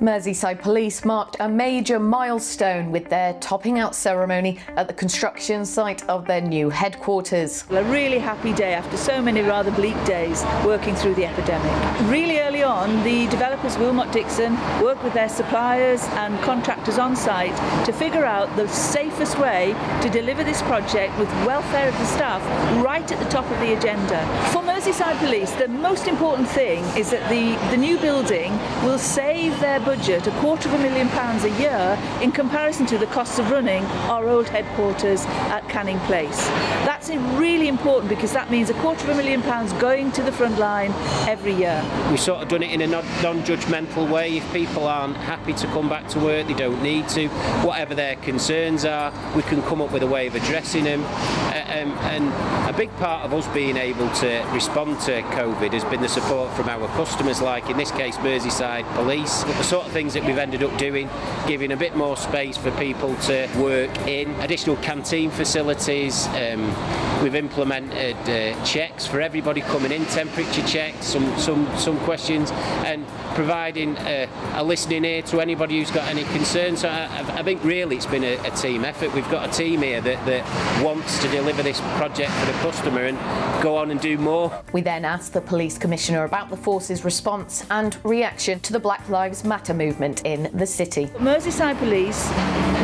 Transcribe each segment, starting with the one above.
Merseyside Police marked a major milestone with their topping out ceremony at the construction site of their new headquarters. A really happy day after so many rather bleak days working through the epidemic. Really early on, the developers Willmott Dixon worked with their suppliers and contractors on site to figure out the safest way to deliver this project with welfare of the staff right at the top of the agenda. For Merseyside Police, the most important thing is that the, the new building will save their budget a quarter of a million pounds a year in comparison to the costs of running our old headquarters at Canning Place. That's really important because that means a quarter of a million pounds going to the front line every year. We've sort of done it in a non-judgmental way. If people aren't happy to come back to work, they don't need to. Whatever their concerns are, we can come up with a way of addressing them. Um, and a big part of us being able to respond to COVID has been the support from our customers, like in this case Merseyside Police. The sort of things that we've ended up doing, giving a bit more space for people to work in, additional canteen facilities. Um, we've implemented uh, checks for everybody coming in, temperature checks, some some some questions, and providing a, a listening ear to anybody who's got any concerns. So I, I think really it's been a, a, team effort. We've got a team here that, that wants to deliver this project for the customer and go on and do more. We then asked the police commissioner about the force's response and reaction to the Black Lives Matter movement in the city. Merseyside Police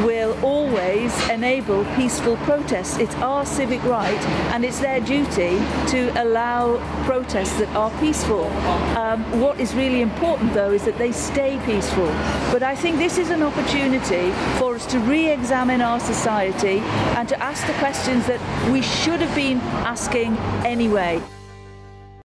will always enable peaceful protests. It's our civic right and it's their duty to allow protests that are peaceful. Um, what is really important though is that they stay peaceful. But I think this is an opportunity for us to re-examine our society and to ask the questions that we should have been asking anyway.